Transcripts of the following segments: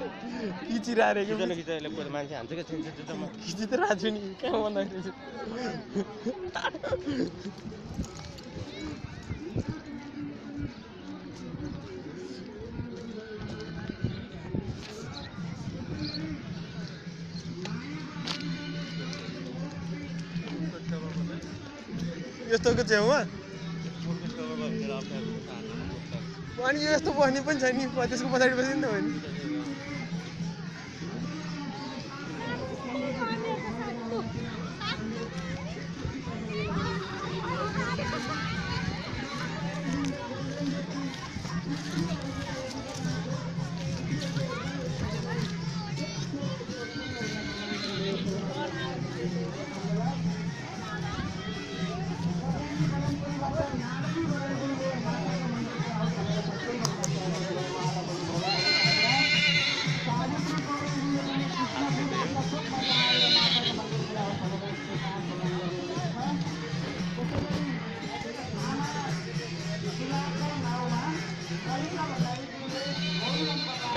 अब लाएर यस्तो दिनको दिनुपर्छ कि अगाडि गएर यस्तो ठिक हानेर खिचिरहेको खिचेर खिचेर कोही मान्छे हान्छ क्या छिन्छ छिटोमा खिचि त राख्छु नि कहाँ भन्दाखेरि यस्तोको छेउमा अनि यस्तो बस्ने पनि छ नि त्यसको पछाडि नि त हो नि।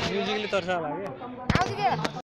म्युजिकले तर्सा होला क्या